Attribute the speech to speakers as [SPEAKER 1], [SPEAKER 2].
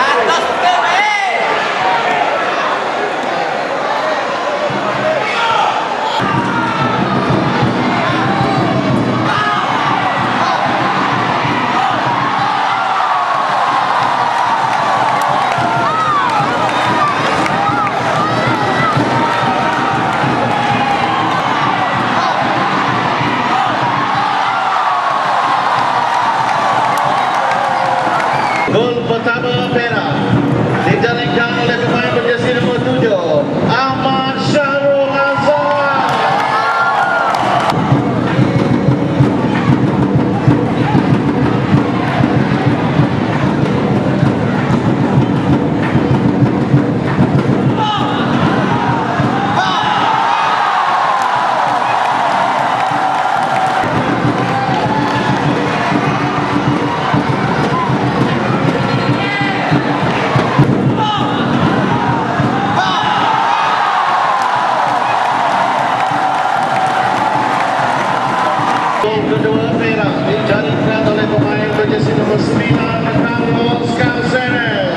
[SPEAKER 1] Atas ke primavera Pedro, Charlie Oscar Ceres.